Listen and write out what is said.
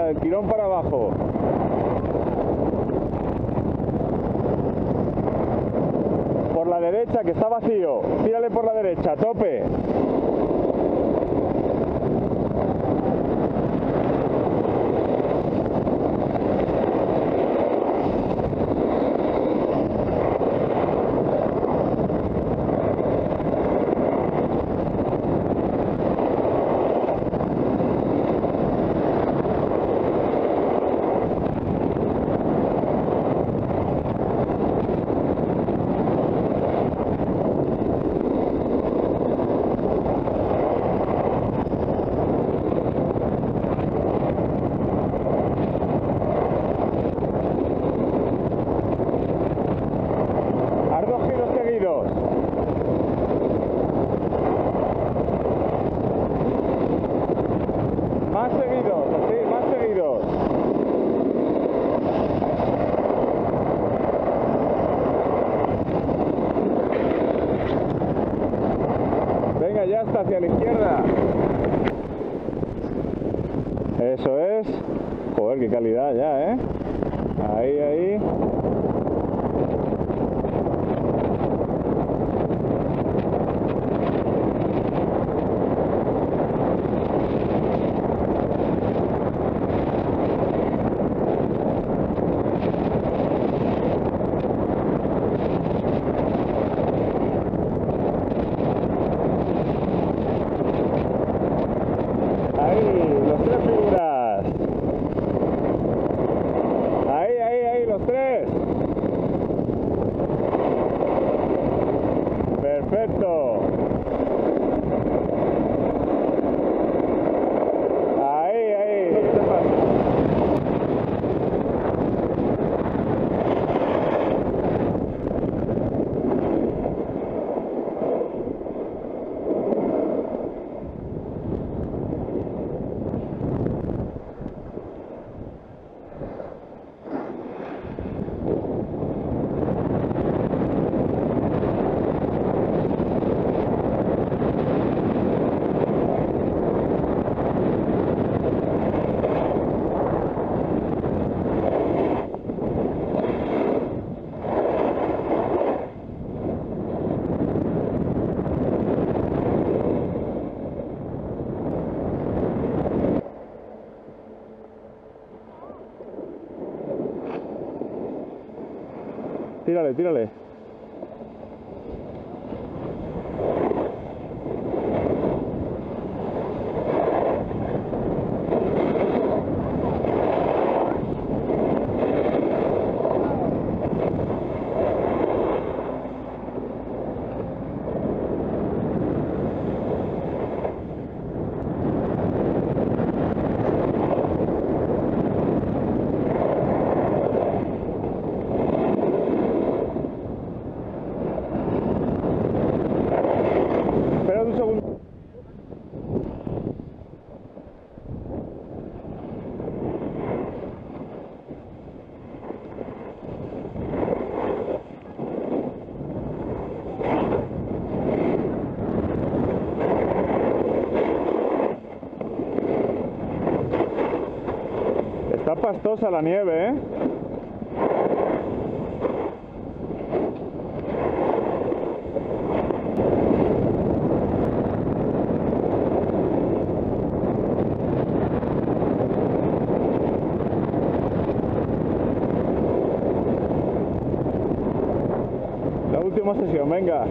del tirón para abajo. Por la derecha, que está vacío. Tírale por la derecha, tope. Ya está, hacia la izquierda. Eso es. Joder, qué calidad ya, ¿eh? Ahí. Ahí, los tres figuras. Ahí, ahí, ahí, los tres. Perfecto. Ahí, ahí. Tírale, tírale. Está pastosa la nieve, ¿eh? La última sesión, venga.